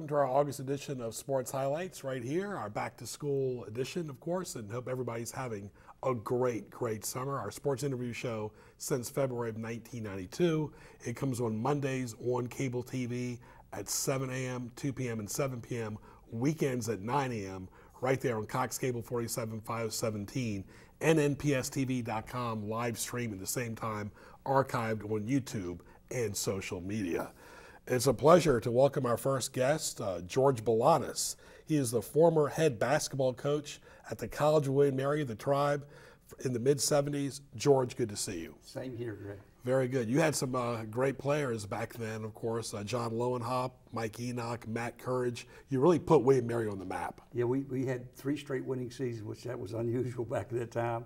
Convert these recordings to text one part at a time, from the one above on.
Welcome to our August edition of Sports Highlights right here, our back to school edition, of course, and hope everybody's having a great, great summer. Our sports interview show since February of 1992. It comes on Mondays on cable TV at 7 a.m., 2 p.m., and 7 p.m., weekends at 9 a.m., right there on Cox Cable 47 517 and live stream at the same time, archived on YouTube and social media. It's a pleasure to welcome our first guest, uh, George Balanis. He is the former head basketball coach at the College of William Mary, the Tribe, in the mid 70s. George, good to see you. Same here, Greg. Very good. You had some uh, great players back then, of course. Uh, John Lowenhaupt, Mike Enoch, Matt Courage. You really put William Mary on the map. Yeah, we, we had three straight winning seasons, which that was unusual back at that time,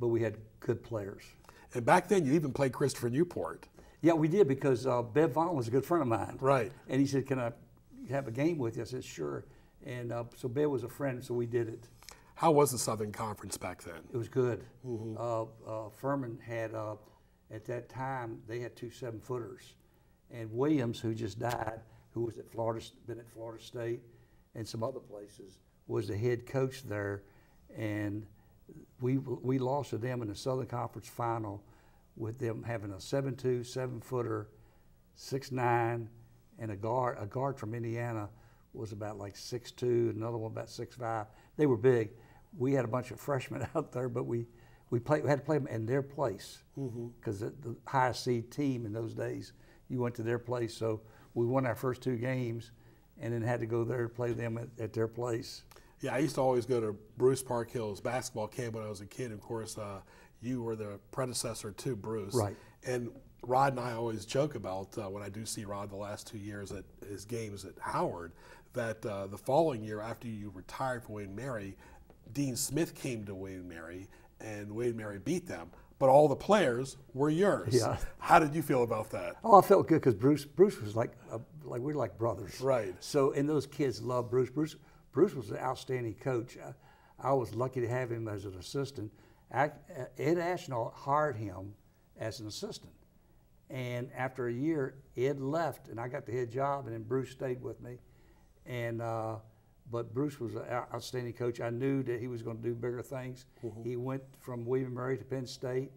but we had good players. And back then, you even played Christopher Newport. Yeah, we did because uh, Bev Vaughan was a good friend of mine. Right. And he said, "Can I have a game with you?" I said, "Sure." And uh, so Bev was a friend, so we did it. How was the Southern Conference back then? It was good. Mm-hmm. Uh, uh Furman had uh, at that time they had two seven footers, and Williams, who just died, who was at Florida, been at Florida State, and some other places, was the head coach there, and we we lost to them in the Southern Conference final with them having a 7'2", seven-footer, 6'9", and a guard. A guard from Indiana was about like 6'2", another one about 6'5". They were big. We had a bunch of freshmen out there, but we we, played, we had to play them in their place because mm-hmm. the, the highest seed team in those days, you went to their place. So we won our first two games, and then had to go there to play them at, at their place. Yeah, I used to always go to Bruce Parkhill's basketball camp when I was a kid. Of course, uh, you were the predecessor to Bruce. Right. And Rod and I always joke about uh, when I do see Rod the last two years at his games at Howard that uh, the following year after you retired from Wayne Mary, Dean Smith came to Wayne Mary and Wayne Mary beat them. But all the players were yours. Yeah. How did you feel about that? Oh, I felt good because Bruce Bruce was like a, like we are like brothers. Right. So and those kids loved Bruce. Bruce Bruce was an outstanding coach. I, I was lucky to have him as an assistant. Ed Ashnault hired him as an assistant. And after a year, Ed left, and I got the head job, and then Bruce stayed with me. And uh, but Bruce was an outstanding coach. I knew that he was going to do bigger things. Mm-hmm. He went from William Mary to Penn State,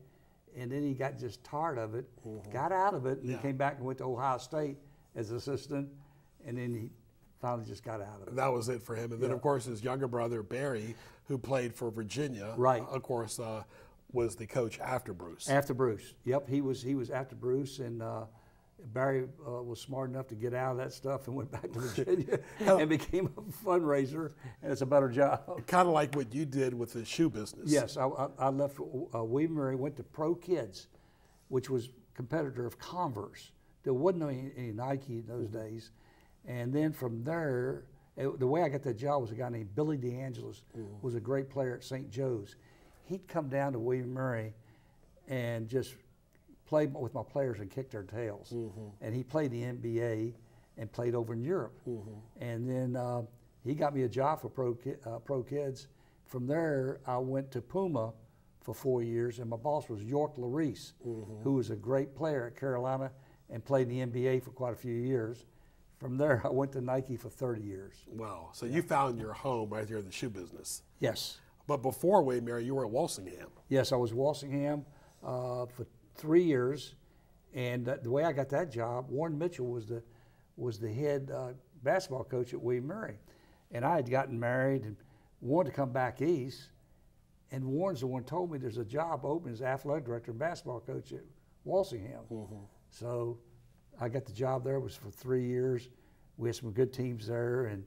and then he got just tired of it, mm-hmm. got out of it, and yeah. came back and went to Ohio State as assistant, and then he finally just got out of it. That was it for him. And then, yeah. of course, his younger brother Barry, who played for Virginia, right? of course, uh, was the coach after Bruce. After Bruce, yep, he was. He was after Bruce, and uh, Barry uh, was smart enough to get out of that stuff and went back to Virginia and became a fundraiser, and it's a better job. Kind of like what you did with the shoe business. Yes, I, I left uh, William Mary, went to Pro-Keds, which was competitor of Converse. There wasn't any, any Nike in those mm-hmm. days, and then from there, it, the way I got that job was a guy named Billy DeAngelis, mm-hmm. was a great player at St. Joe's. He'd come down to William Murray and just play with my players and kick their tails. Mm-hmm. And he played the NBA and played over in Europe. Mm-hmm. And then uh, he got me a job for Pro, uh, Pro-Keds. From there, I went to Puma for four years, and my boss was York Larese, mm-hmm. who was a great player at Carolina and played in the NBA for quite a few years. From there, I went to Nike for 30 years. Wow. So you found your home right here in the shoe business. Yes. But before Wayne Mary, you were at Walsingham. Yes, I was Walsingham uh, for three years, and the way I got that job, Warren Mitchell was the was the head uh, basketball coach at William Mary, and I had gotten married and wanted to come back east, and Warren's the one told me there's a job open as athletic director and basketball coach at Walsingham. Mm-hmm. So I got the job there. It was for three years. We had some good teams there, and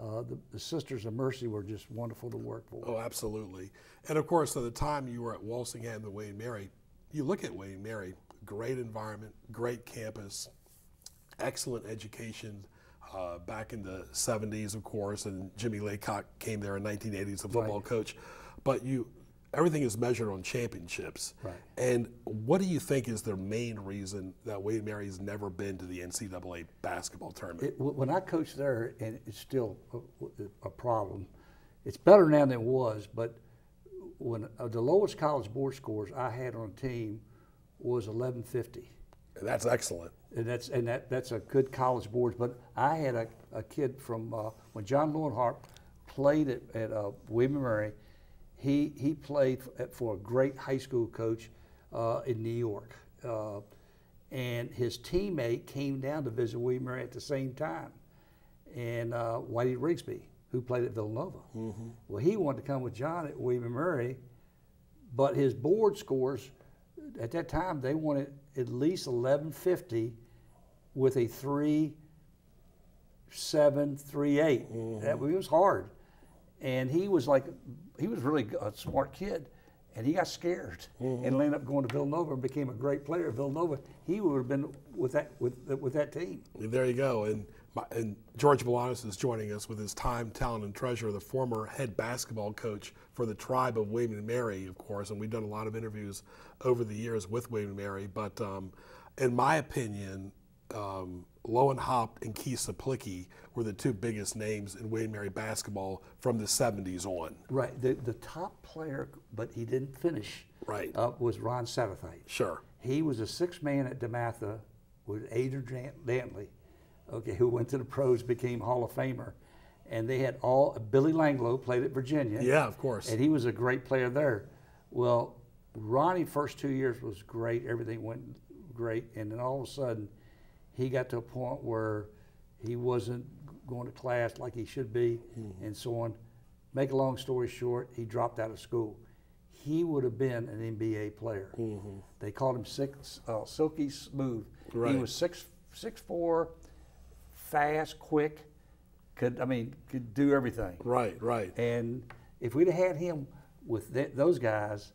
uh, the, the, Sisters of Mercy were just wonderful to work for. Oh, absolutely. And of course, at the time you were at Walsingham and Wayne Mary, you look at Wayne Mary, great environment, great campus, excellent education. Uh, back in the 70s, of course, and Jimmy Laycock came there in 1980 as a football right. coach. But you, everything is measured on championships. Right. And what do you think is the main reason that Wayne Mary's never been to the NCAA basketball tournament? It, when I coached there, and it's still a, a problem. It's better now than it was, but when uh, the lowest college board scores I had on a team was 1150. That's excellent. and that's and that that's a good college board. But I had a, a kid from uh, when John Lowenhaupt played at, at uh, William Murray. He he played for, a great high school coach uh, in New York, uh, and his teammate came down to visit William Murray at the same time, and uh, Whitey Rigsby, who played at Villanova. Well, he wanted to come with John at William Murray, but his board scores at that time they wanted at least 1150 with a three seven three eight. That was hard, and he was like he was really a smart kid, and he got scared and ended up going to Villanova and became a great player at Villanova. He would have been with that with with that team. There you go. And, my, and George Balanis is joining us with his time, talent, and treasure, the former head basketball coach for the tribe of William and Mary, of course. And we've done a lot of interviews over the years with William and Mary. But um, in my opinion, um, Lowenhaupt and Keith Cieplicki were the two biggest names in and Mary basketball from the 70s on. Right. The the top player, but he didn't finish. Right. Uh, was Ron Satterthwaite. Sure. He was a six man at DeMatha with Adrian Dantley, okay, who went to the pros, became Hall of Famer. And they had all, Billy Langloh played at Virginia. Yeah, of course. And he was a great player there. Well, Ronnie, first two years was great. Everything went great. And then all of a sudden, he got to a point where he wasn't going to class like he should be and so on. Make a long story short, he dropped out of school. He would have been an NBA player. They called him six, uh, Silky Smooth. Right. He was six, six four, fast, quick. Could I mean could do everything. Right, right. And if we'd have had him with th- those guys,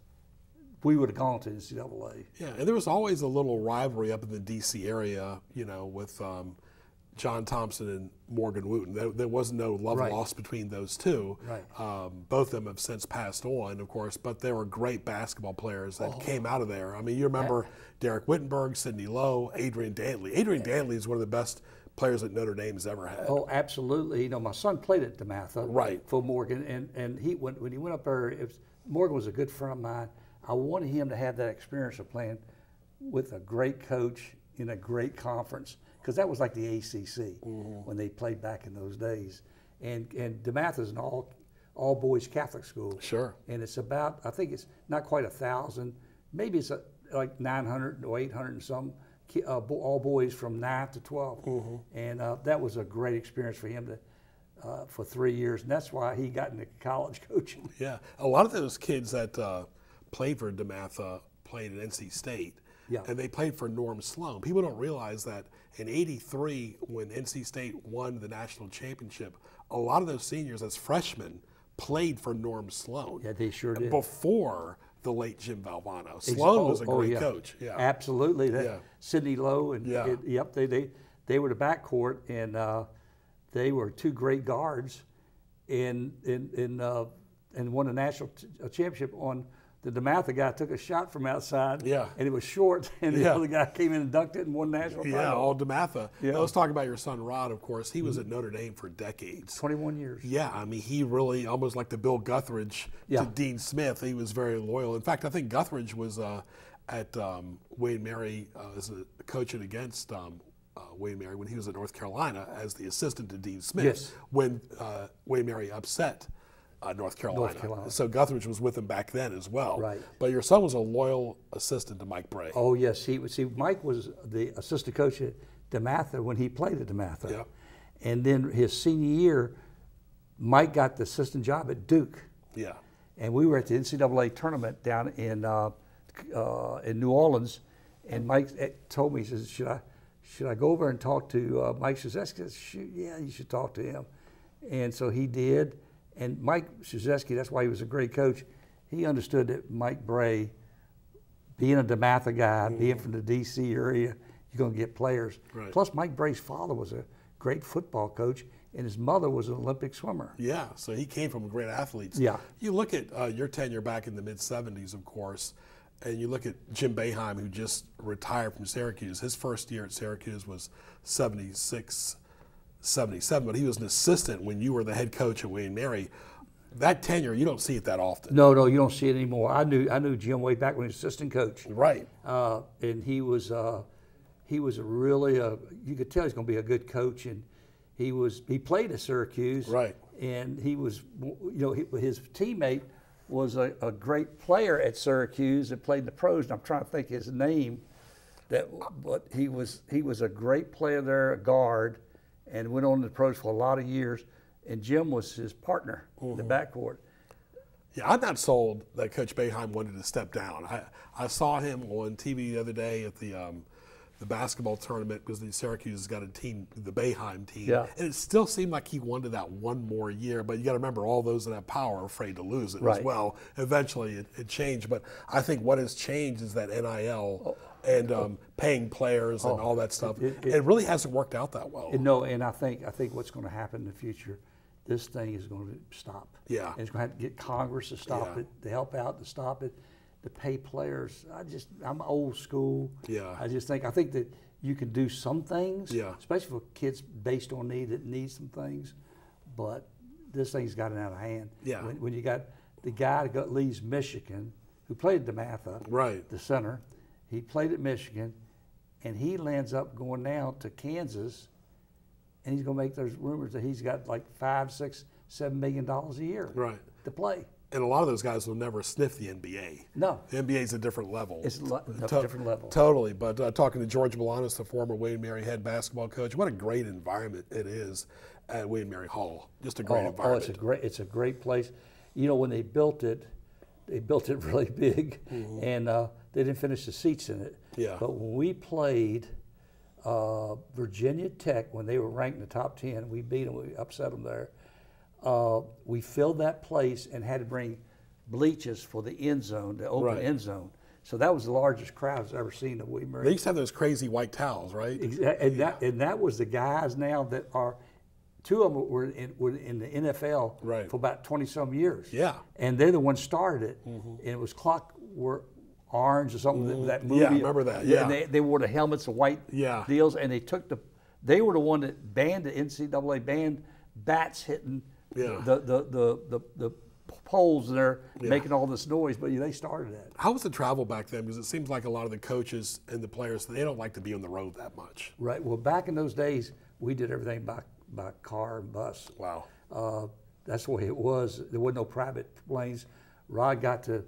we would have gone to NCAA. Yeah, and there was always a little rivalry up in the D.C. area, you know, with um, John Thompson and Morgan Wootten. There, there was no love Right. lost between those two. Right. Um, both of them have since passed on, of course, but they were great basketball players that came out of there. I mean, you remember Dereck Whittenburg, Sidney Lowe, Adrian Dantley. Adrian Dantley is one of the best players that Notre Dame has ever had. Oh, absolutely. You know, my son played at DeMatha. Right. For Morgan, and, and he when, when he went up there, it was, Morgan was a good friend of mine. I wanted him to have that experience of playing with a great coach in a great conference because that was like the ACC when they played back in those days. And and DeMatha is an all all boys Catholic school. Sure. and it's about I think it's not quite a thousand, maybe it's a, like 900 or 800 and some, ki- uh, bo- all boys from 9 to 12, and uh, that was a great experience for him to. Uh, for three years, and that's why he got into college coaching. Yeah, a lot of those kids that uh, played for DeMatha played at NC State, Yeah. and they played for Norm Sloan. People don't realize that in '83, when NC State won the national championship, a lot of those seniors as freshmen played for Norm Sloan. Yeah, they sure did. Before the late Jim Valvano, Sloan oh, was a oh, great yeah. coach. Yeah, absolutely. That, Yeah. Sidney Lowe and Yeah. it- yep, they, they they were the backcourt, and uh, they were two great guards, in in in uh, and won a national championship on. The DeMatha guy took a shot from outside, Yeah. and it was short, and the Yeah. other guy came in and dunked it and won national yeah, title. all DeMatha. Yeah. Mm-hmm. Let's talk about your son Rod. Of course, he was at Notre Dame for decades. 21 years. Yeah, I mean, he really almost like the Bill Guthridge Yeah. to Dean Smith. He was very loyal. In fact, I think Guthridge was uh, at um, Wayne Mary uh, as a coaching against um, uh, Wayne Mary when he was at North Carolina as the assistant to Dean Smith Yes. when uh, Wayne Mary upset. Uh, North, Carolina. Carolina. So Guthridge was with him back then as well. Right. But your son was a loyal assistant to Mike Brey. Oh yes, he. See, Mike was the assistant coach at DeMatha when he played at DeMatha. Yeah. And then his senior year, Mike got the assistant job at Duke, Yeah. and we were at the NCAA tournament down in uh, uh, in New Orleans, and Mike eh, told me, he says, "Should I should I go over and talk to uh, Mike Krzyzewski?" I "Shoot, yeah, you should talk to him." And so he did. And Mike Krzyzewski, that's why he was a great coach. He understood that Mike Brey being a DeMatha guy, being from the D.C. area, you're going to get players. Right. Plus, Mike Brey's father was a great football coach, and his mother was an Olympic swimmer. Yeah, so he came from great athletes. Yeah. You look at uh, your tenure back in the mid 70s, of course, and you look at Jim Boeheim, who just retired from Syracuse. His first year at Syracuse was 76, 77, but he was an assistant when you were the head coach at Wayne Mary. That tenure, you don't see it that often. No, no, you don't see it anymore. I knew I knew Jim way back when he was assistant coach, Right. uh, and he was uh, he was a really a you could tell he's going to be a good coach, and he was he played at Syracuse, Right. And he was you know his teammate was a, a great player at Syracuse that played in the pros. And I'm trying to think his name. That but he was he was a great player there, a guard, and went on the pros for a lot of years. And Jim was his partner in the backcourt. Yeah, I'm not sold that Coach Boeheim wanted to step down. I, I saw him on TV the other day at the um, the basketball tournament because the Syracuse has got a team, the Boeheim team, Yeah. and it still seemed like he wanted that one more year. But you got to remember, all those that have power are afraid to lose it as Right. well. Eventually, it, it changed. But I think what has changed is that NIL and um, paying players and all that stuff. Oh. It- It, it- really hasn't worked out that well. No, and I think I think what's going to happen in the future, this thing is going to stop. Yeah. And it's going to have to get Congress to stop Yeah. it, to help out to stop it, to pay players. I just I'm old school. Yeah. I just think I think that you can do some things. Yeah. Especially for kids based on need that need some things, but this thing's gotten out of hand. Yeah. When, when you got the guy that got leaves Michigan, who played at DeMatha, Right. the center, he played at Michigan, and he lands up going now to Kansas, and he's going to make those rumors that he's got like five, six, seven million dollars a year Right. to play. And a lot of those guys will never sniff the NBA. No, The NBA is a different level. it's a To- different level. Totally. But uh, talking to George Balanis, the former Wayne Mary head basketball coach, what a great environment it is at Wayne Mary Hall. Just a great oh, oh, environment. it's a great, it's a great place. You know, when they built it, they built it really big, and uh, they didn't finish the seats in it. Mm-hmm. Yeah. But when we played uh, Virginia Tech, when they were ranked in the top ten, we beat them. We upset them there. Uh, we filled that place and had to bring bleachers for the end zone, the open Right. end zone. So that was the largest crowd I've ever seen at William they used to have those crazy white towels, right? Exa- And that and that was the guys now that are two of them were in, were in the NFL Right. for about twenty some years. Yeah. and they're the ones started it, mm-hmm. and it was Clockwork Orange or something that- mm-hmm. that movie. Yeah, I remember that, yeah. and they, they wore the helmets, the white Yeah. deals, and they took the they were the one that banned the NCAA banned bats hitting Yeah. the, the, the the the poles there making all this noise, but they started that. How was the travel back then? Because it seems like a lot of the coaches and the players, they don't like to be on the road that much. Right. Well, back in those days, we did everything by by car and bus. Wow. Uh, that's the way it was. There weren't no private planes. Rod got to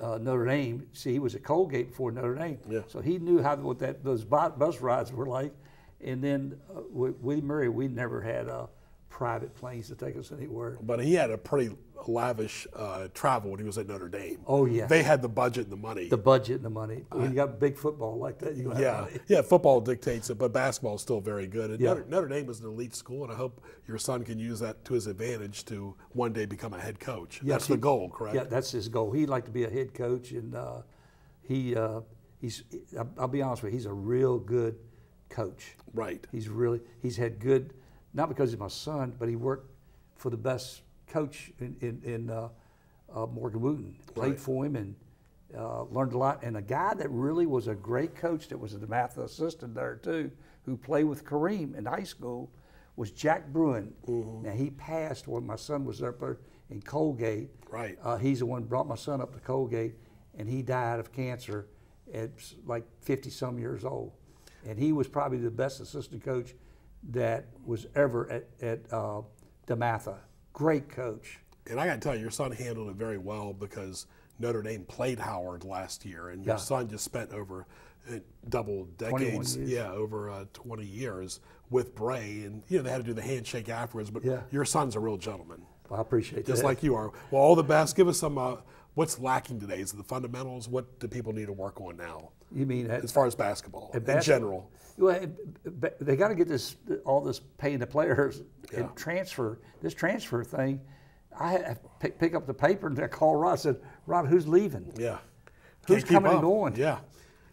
uh, Notre Dame. See, he was at Colgate before Notre Dame, Yeah. so he knew how what that those bus rides were like. And then uh, with William Murray, we never had uh, private planes to take us anywhere. But he had a pretty lavish uh, travel when he was at Notre Dame. Oh, yeah. They had the budget and the money. The budget and the money. When you got big football like that, you have yeah, money. yeah. Football dictates it, but basketball is still very good. And Yeah. Notre, Notre Dame is an elite school, and I hope your son can use that to his advantage to one day become a head coach. That's the goal, correct? Yeah, that's his goal. He'd like to be a head coach, and uh, he uh, he's. I'll- I'll be honest with you. He's a real good coach. Right. He's really he's had good, not because he's my son, but he worked for the best coach in in, in uh, uh, Morgan Wootten. Played Right. for him and uh, learned a lot. And a guy that really was a great coach that was a DeMatha assistant there too, who played with Kareem in high school, was Jack Bruen. Mm-hmm. Now he passed when my son was up there in Colgate. Right. Uh, he's the one who brought my son up to Colgate, and he died of cancer at like 50 some years old. And he was probably the best assistant coach that was ever at, at uh, DeMatha. Great coach. And I got to tell you, your son handled it very well because Notre Dame played Howard last year, and your Yeah. son just spent over uh, double decades, yeah, over uh, 20 years with Brey, and you know they had to do the handshake afterwards. But Yeah. your son's a real gentleman, Well, I appreciate that. just that. like you are. Well, all the best. Give us some. Uh, what's lacking today? Is it the fundamentals? What do people need to work on now, you mean at, as far as basketball in basketball- general? Well, eh, they got to get this all this paying the players Yeah. and transfer this transfer thing. I had to pick, pick up the paper and I called Rod. I said, Rod, who's leaving? Yeah. Who's Can't coming and going? Yeah.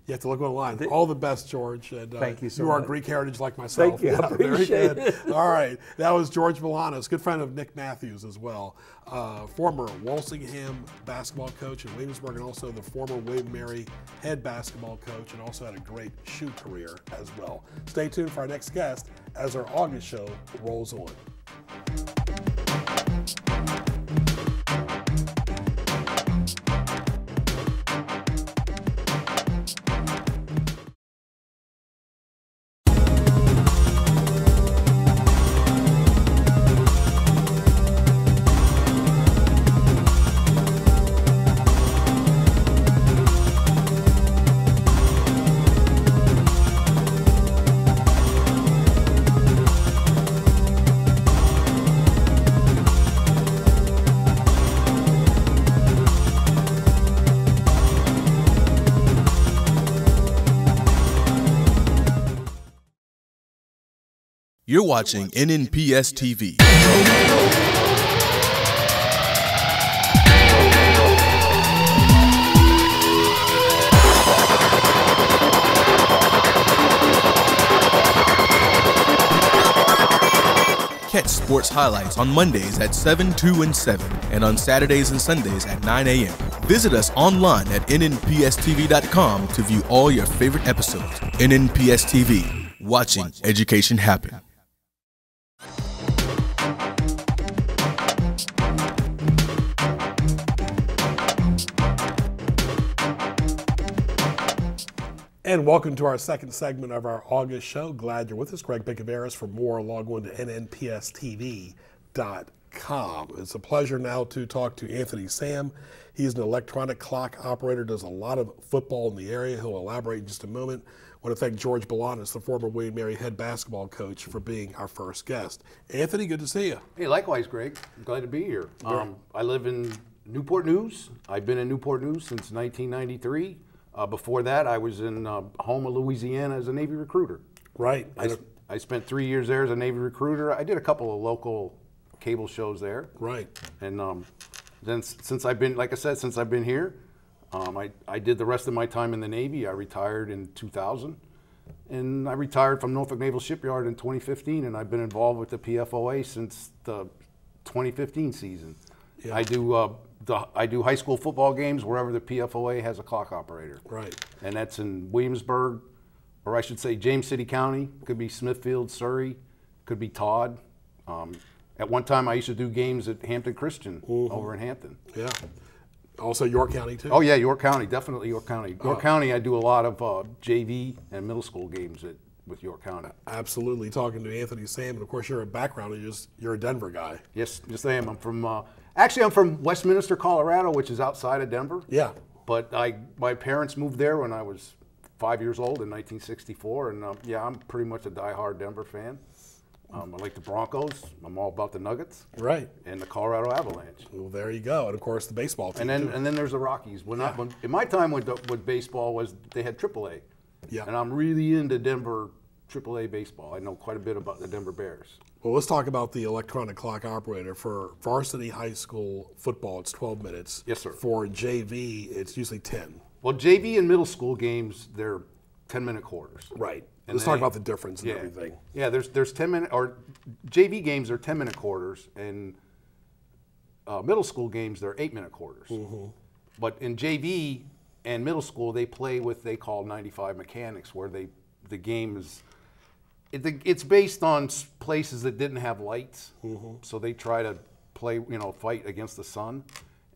You have to look online. All the best, George. And, uh, Thank you so You are much. Greek heritage like myself. Thank you. Yeah, very appreciate good. it. All right. That was George Balanis, good friend of Nick Matthews as well. Uh, former Walsingham basketball coach in Williamsburg and also the former William Mary head basketball coach and also had a great shoe career as well. Stay tuned for our next guest as our August show rolls on. You're watching NNPS TV. Catch sports highlights on Mondays at 7, 2, and 7, and on Saturdays and Sundays at 9 a.m. Visit us online at nnpstv.com to view all your favorite episodes. NNPS TV, watching education happen. And welcome to our second segment of our August show. Glad you're with us. Greg Picaveras. For more, log on to nnpstv.com. It's a pleasure now to talk to Anthony Sam. He's an electronic clock operator, does a lot of football in the area. He'll elaborate in just a moment. I want to thank George Balanis, the former William Mary head basketball coach, for being our first guest. Anthony, good to see you. Hey, likewise, Greg. I'm glad to be here. Um, I live in Newport News. I've been in Newport News since 1993. Uh, before that, I was in uh, Houma, Louisiana as a Navy recruiter. Right. I I spent three years there as a Navy recruiter. I did a couple of local cable shows there. Right. And um, then since I've been, like I said, since I've been here, um, I, I did the rest of my time in the Navy. I retired in 2000. And I retired from Norfolk Naval Shipyard in 2015, and I've been involved with the PFOA since the 2015 season. Yeah. I do uh, the, I do high school football games wherever the PFOA has a clock operator. Right. And that's in Williamsburg, or I should say James City County. Could be Smithfield, Surrey, could be Todd. Um, at one time, I used to do games at Hampton Christian over in Hampton. Yeah. Also, York County, too. Oh yeah, York County, definitely York County. York County, I do a lot of uh, JV and middle school games at, with York County. Absolutely. Talking to Anthony Sam. And of course, you're a background, you're, just, you're a Denver guy. Yes, yes I am. I'm from uh, actually I'm from Westminster, Colorado, which is outside of Denver. Yeah. But I my parents moved there when I was five years old in 1964, and um, yeah, I'm pretty much a diehard Denver fan. Um, I like the Broncos. I'm all about the Nuggets Right. and the Colorado Avalanche. Well, there you go. And of course, the baseball team. And then too. and then there's the Rockies. When, I, when in my time with the, with baseball was they had AAA. Yeah. And I'm really into Denver AAA baseball. I know quite a bit about the Denver Bears. Well, let's talk about the electronic clock operator for varsity high school football. It's 12 minutes. Yes, sir. For JV, it's usually 10. Well, JV and middle school games they're 10 minute quarters. Right. And let's talk about the difference and yeah. everything. Yeah, there's there's 10 minute or JV games are 10 minute quarters and uh, middle school games they're 8 minute quarters. Mm-hmm. But in JV and middle school they play with they call 95 mechanics where they the game is it, it's based on places that didn't have lights. Mm-hmm. So they try to play, you know, fight against the sun.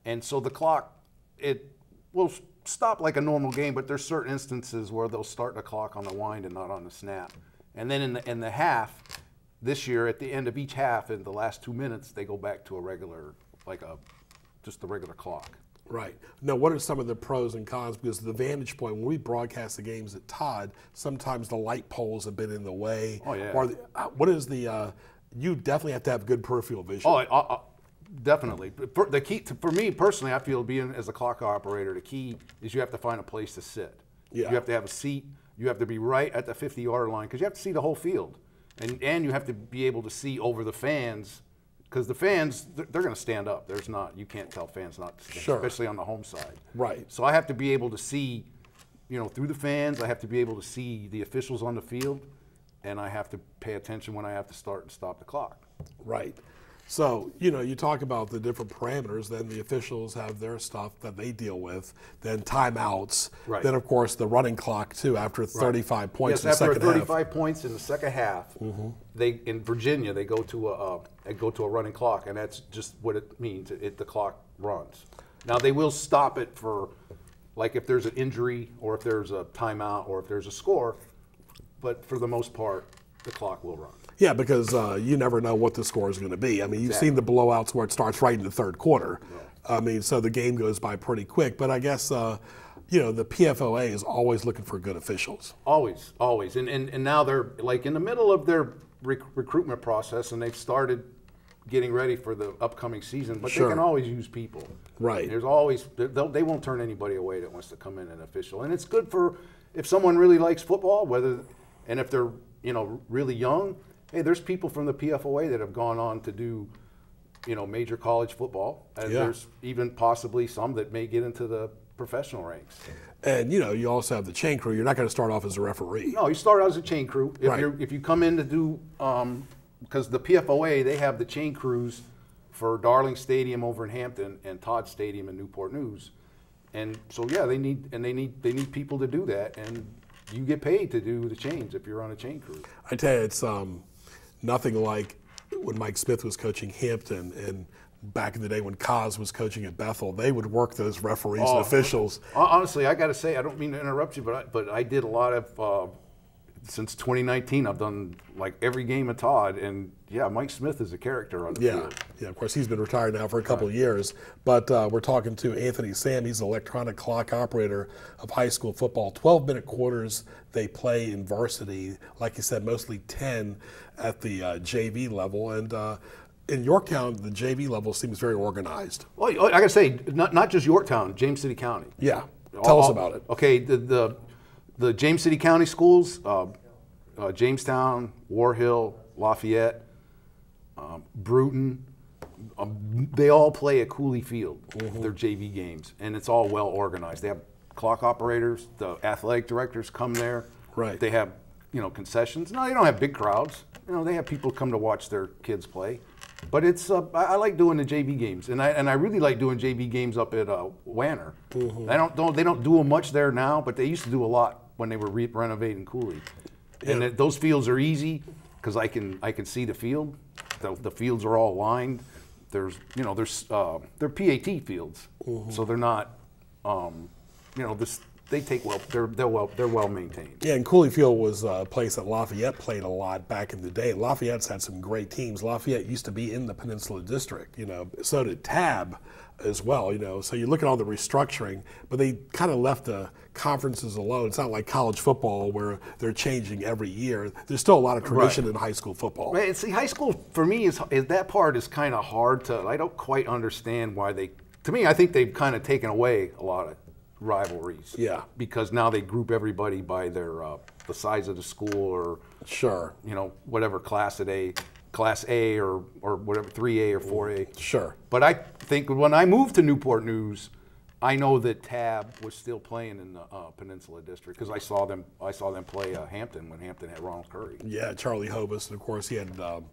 And so the clock it will stop like a normal game, but there's certain instances where they'll start the clock on the wind and not on the snap. And then in the in the half, this year at the end of each half, in the last two minutes, they go back to a regular, like a just a regular clock. Right. Now, what are some of the pros and cons? Because the vantage point, when we broadcast the games at Todd, sometimes the light poles have been in the way. Oh, yeah. Or the, uh, what is the, uh, you definitely have to have good peripheral vision. Oh, I, I, I- definitely. For the key to, for me personally, I feel being as a clock operator, the key is you have to find a place to sit. Yeah. You have to have a seat. You have to be right at the 50 yard line because you have to see the whole field, and and you have to be able to see over the fans because the fans they're, they're going to stand up. There's not you can't tell fans not to stand, Sure. especially on the home side. Right. So I have to be able to see, you know, through the fans. I have to be able to see the officials on the field, and I have to pay attention when I have to start and stop the clock. Right. So, you know, you talk about the different parameters, then the officials have their stuff that they deal with, then timeouts, Right. then, of course, the running clock, too, after 35 points Yes, in the after second 35 half. Mm-hmm. points in the second half, they in Virginia they go to a uh, they go to a running clock, and that's just what it means. It, the clock runs. Now they will stop it for, like if there's an injury or if there's a timeout or if there's a score, but for the most part, the clock will run. Yeah, because uh, you never know what the score is going to be. I mean, you've seen the blowouts where it starts right in the third quarter. I mean, so the game goes by pretty quick. But I guess, uh, you know, the PFOA is always looking for good officials. Always, always, and and, and now they're like in the middle of their rec- recruitment process, and they've started getting ready for the upcoming season. But Sure. they can always use people. Right. There's always they won't turn anybody away that wants to come in an official, and it's good for if someone really likes football, whether and if they're you know really young, hey, there's people from the PFOA that have gone on to do, you know, major college football, and Yeah. there's even possibly some that may get into the professional ranks. And you know, you also have the chain crew. You're not going to start off as a referee. No, you start out as a chain crew. If Right. you're if you come in to do um, because the PFOA they have the chain crews for Darling Stadium over in Hampton and Todd Stadium in Newport News, and so yeah, they need and they need they need people to do that, and you get paid to do the chains if you're on a chain crew. I tell you, it's um, nothing like when Mike Smith was coaching Hampton and back in the day when Kaz was coaching at Bethel. They would work those referees Oh. and officials. Honestly, I got to say, I don't mean to interrupt you, but I, but I did a lot of uh, since 2019. I've done like every game of Todd, and yeah, Mike Smith is a character on the Yeah, field. yeah. Of course, he's been retired now for a couple of years. But uh, we're talking to Anthony Sam. He's an electronic clock operator of high school football. Twelve-minute quarters they play in varsity, like you said, mostly ten at the uh, JV level. And uh, in Yorktown, the JV level seems very organized. Well, I got to say, not not just Yorktown, James City County. Yeah, tell us All- about it. Okay, the the, the James City County schools, uh, uh, Jamestown, Warhill, Lafayette, um, Bruton, um, they all play at Cooley Field. Mm-hmm. Their JV games, and it's all well organized. They have clock operators. The athletic directors come there. Right. They have you know concessions. No, they don't have big crowds. You know, they have people come to watch their kids play. But it's uh, I, I like doing the JV games, and I and I really like doing JV games up at uh, Wanner. I don't, don't they don't do them much there now, but they used to do a lot when they were re- renovating Cooley. And it- those fields are easy because I can I can see the field. The, the fields are all lined. There's you know there's uh, they're PAT fields, so they're not um, you know this they take well they're they're well they're well maintained. Yeah, and Cooley Field was a place that Lafayette played a lot back in the day. Lafayette's had some great teams. Lafayette used to be in the Peninsula District, you know. So did Tabb as well, you know. So you look at all the restructuring, but they kind of left the conferences alone. It's not like college football where they're changing every year. There's still a lot of tradition in high school football. Right, see, high school for me is, is that part is kind of hard to. I don't quite understand why they. To me, I think they've kind of taken away a lot of rivalries. Yeah. Because now they group everybody by their uh, the size of the school or Sure, you know whatever class at A, class A or or whatever three A or four A. sure. But I think when I moved to Newport News, I know that Tabb was still playing in the uh, Peninsula District because I saw them. I saw them play uh, Hampton when Hampton had Ronald Curry. Yeah, Charlie Hobus, and of course he had um,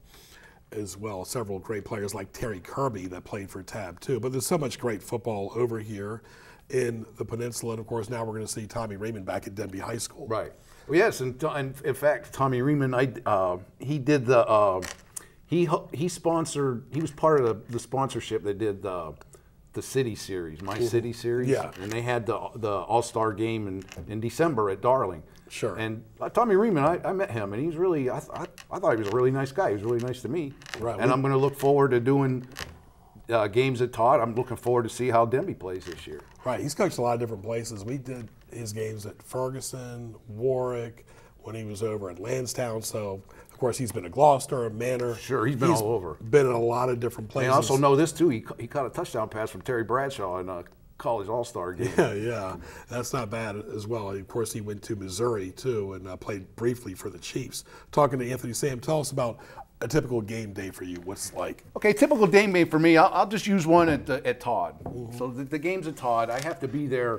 as well several great players like Terry Kirby that played for Tabb too. But there's so much great football over here in the peninsula, and of course now we're going to see Tommy Reamon back at Denbigh High School. Right. Well, yes, and, and in fact, Tommy Reamon, I uh, he did the uh, he he sponsored. He was part of the, the sponsorship that did the the city series, my city series. Yeah. And they had the the All Star game in, in December at Darling. Sure. And uh, Tommy Reamon, I, I met him, and he's really I, I, I thought he was a really nice guy. He was really nice to me. Right. And We- I'm going to look forward to doing. Uh, games at Todd. I'm looking forward to see how Denbigh plays this year. Right, he's coached a lot of different places. We did his games at Ferguson, Warwick, when he was over at Lansdowne. So of course he's been at Gloucester, Manor. Sure, he's been all over. Been in a lot of different And places. I also know this too. He, ca- he caught a touchdown pass from Terry Bradshaw in a college All Star game. Yeah, yeah, that's not bad as well. Of course, he went to Missouri too and uh, played briefly for the Chiefs. Talking to Anthony Sam, tell us about a typical game day for you. What's it like? Okay, typical game day for me. I'll, I'll just use one at the, at Todd. So the, the game's at Todd. I have to be there.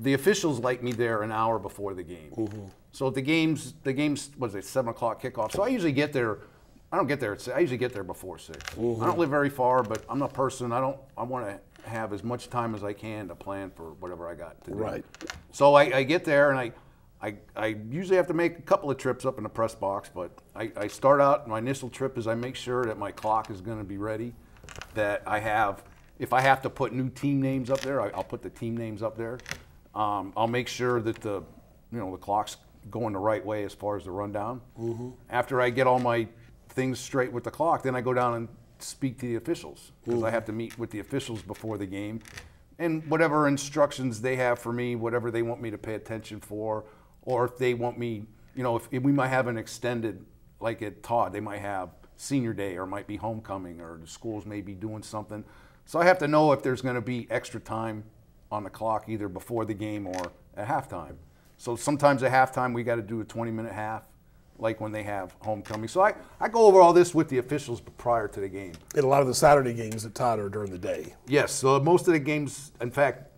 The officials like me there an hour before the game. Mm-hmm. So the game's the game's was it seven o'clock kickoff. So I usually get there. I don't get there at six. I usually get there before 6 mm-hmm. I don't live very far, but I'm a person. I don't. I want to have as much time as I can to plan for whatever I got to do. Right. So I, I get there and I, I, I usually have to make a couple of trips up in the press box, but I, I start out, my initial trip is I make sure that my clock is going to be ready, that I have, if I have to put new team names up there, I, I'll put the team names up there. Um, I'll make sure that the, you know, the clock's going the right way as far as the rundown. After I get all my things straight with the clock, then I go down and speak to the officials because I have to meet with the officials before the game and whatever instructions they have for me, whatever they want me to pay attention for, or if they want me, you know, if, if we might have an extended, like at Todd, they might have senior day or might be homecoming or the schools may be doing something. So I have to know if there's going to be extra time on the clock either before the game or at halftime. So sometimes at halftime we got to do a 20 minute half. like when they have homecoming. So I, I go over all this with the officials prior to the game. And a lot of the Saturday games at Todd are during the day. Yes, so most of the games, in fact,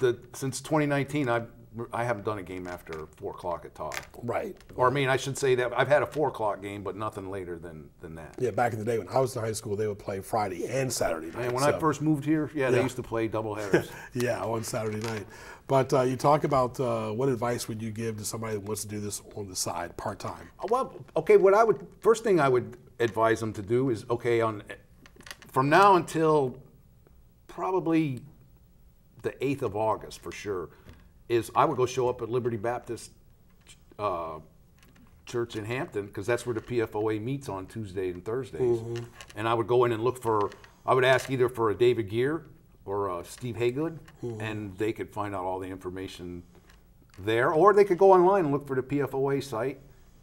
the since 2019, I've I haven't done a game after four o'clock at Todd. Right. Or I mean, I should say that I've had a four o'clock game, but nothing later than than that. Yeah, back in the day when I was in high school, they would play Friday and Saturday night. And when I first moved here, yeah, they used to play double headers. Yeah, on Saturday night. But uh, you talk about uh, what advice would you give to somebody that wants to do this on the side, part time? well, okay, what I would first thing I would advise them to do is okay on from now until probably the 8th of August for sure is I would go show up at Liberty Baptist uh, Church in Hampton because that's where the PFOA meets on Tuesday and Thursdays. And I would go in and look for, I would ask either for a David Gear or a Steve Haygood, and they could find out all the information there. Or they could go online and look for the PFOA site,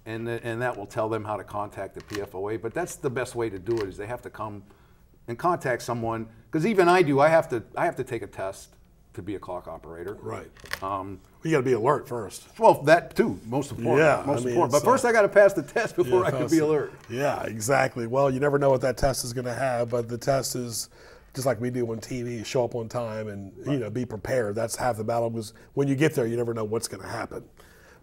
and, th- and that will tell them how to contact the PFOA. But that's the best way to do it is they have to come and contact someone because even I do. I have to I have to take a test to be a clock operator. Right. Um, You got to be alert first. well, that too, most important. Yeah, most I mean, important. But first, uh, I got to pass the test before Yeah, I can be alert. Yeah, exactly. Well, you never know what that test is going to have, but the test is just like we do on TV: show up on time and you know be prepared. That's half the battle. Because when you get there, you never know what's going to happen.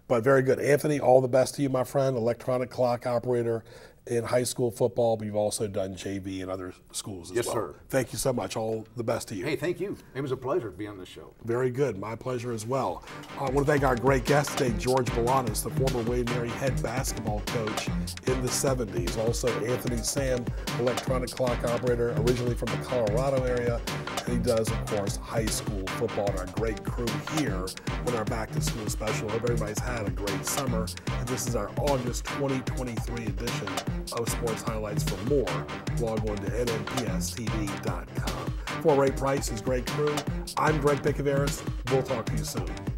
But very good, Anthony. All the best to you, my friend. Electronic clock operator in high school football, but you've also done JV in other schools as Yes, well. sir. Thank you so much. All the best to you. Hey, thank you. It was a pleasure to be on the show. Very good. My pleasure as well. I want to thank our great guest today, George Balanis, the former Wayne Mary head basketball coach in the 70s. Also, Anthony Sam, electronic clock operator, originally from the Colorado area. And he does, of course, high school football and our great crew here on our back to school special. Hope everybody's had a great summer. And this is our August 2023 edition of Sports Highlights. For more, log on to nnpstv.com. For Ray Price's great crew, I'm Greg Picaveras. We'll talk to you soon.